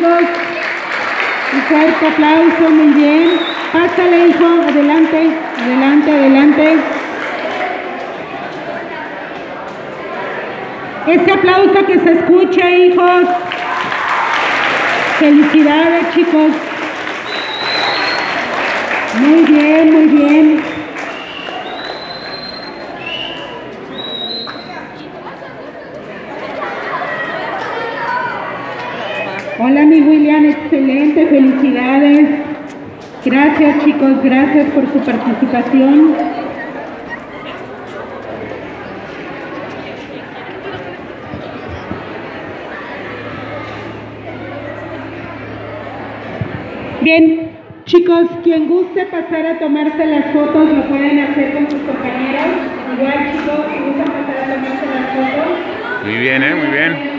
chicos. Un aplauso, muy bien. Pásale, hijo, adelante, adelante, adelante. Ese aplauso que se escuche, hijos. Felicidades, chicos. Muy bien, muy bien. Hola, mi William, excelente, felicidades. Gracias, chicos, gracias por su participación. Bien, chicos, quien guste pasar a tomarse las fotos lo pueden hacer con sus compañeros. Igual, chicos, si gustan pasar a tomarse las fotos. Muy bien, ¿eh? Muy bien.